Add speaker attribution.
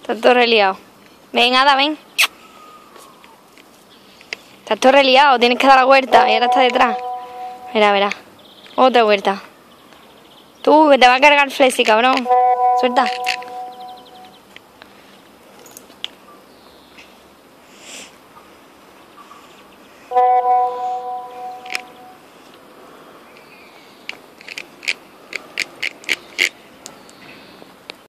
Speaker 1: Está todo reliado. Ven, Ada, ven. Estás todo reliado, tienes que dar la vuelta y ahora está detrás. Mira, verá. Otra vuelta. Tú, que te va a cargar Flexi, cabrón. Suelta.